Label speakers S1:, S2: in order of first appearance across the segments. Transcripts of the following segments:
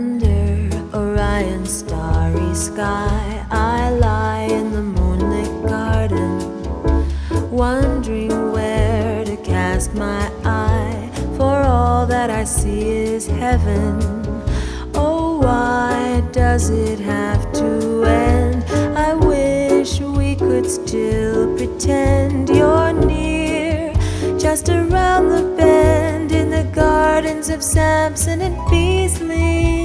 S1: Under Orion's starry sky, I lie in the moonlit garden, wondering where to cast my eye. For all that I see is heaven. Oh, why does it have to end? I wish we could still pretend of Samson and Beasley.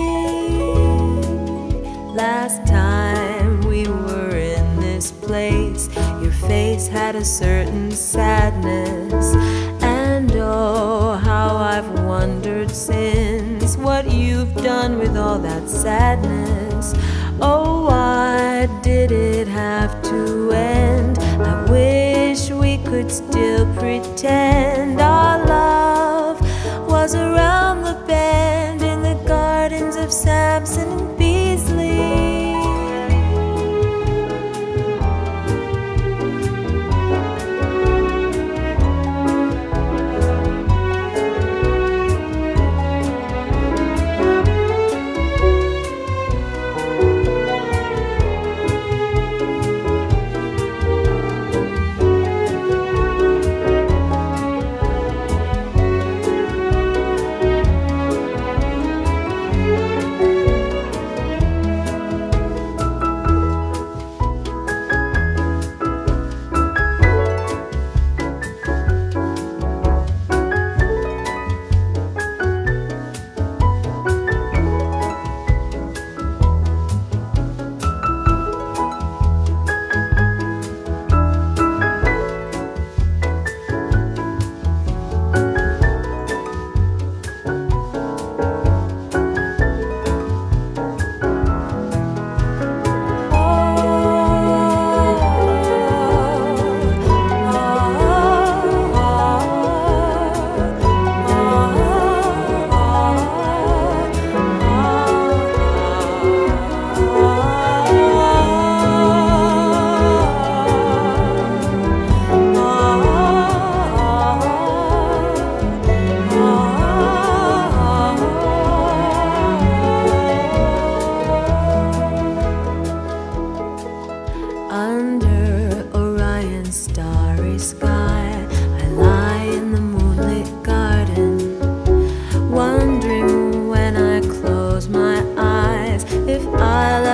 S1: Last time we were in this place, your face had a certain sadness. And oh, how I've wondered since what you've done with all that sadness. Oh, why did it have to end? I wish we could still pretend our love was around the bend in the gardens of Samson and Beasley.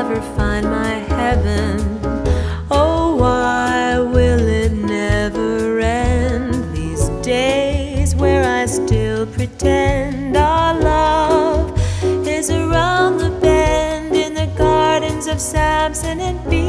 S1: I'll ever find my heaven. Oh, why will it never end? These days where I still pretend our love is around the bend in the gardens of Samson and Beasley.